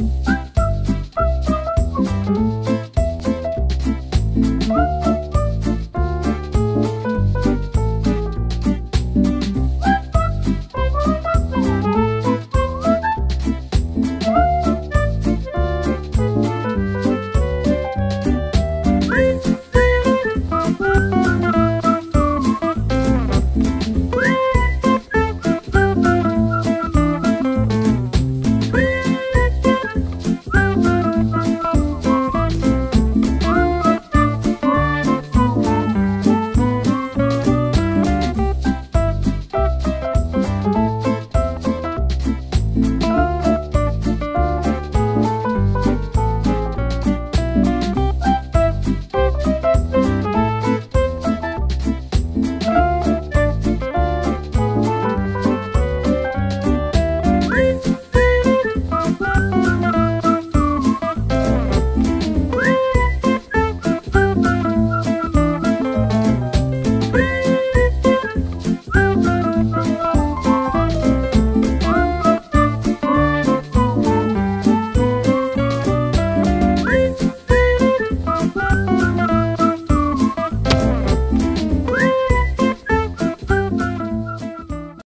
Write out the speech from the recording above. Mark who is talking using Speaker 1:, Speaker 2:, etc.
Speaker 1: Bye.